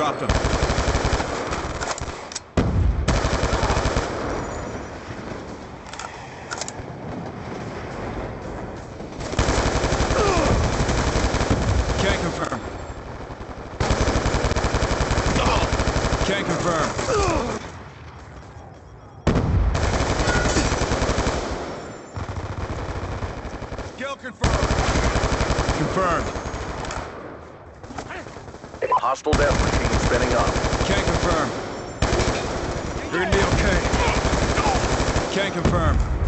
dropped him. Can't confirm. Can't confirm. Kill confirmed. Confirmed. Hostile death machine spinning up. Can't confirm. You're gonna be okay. Can't confirm.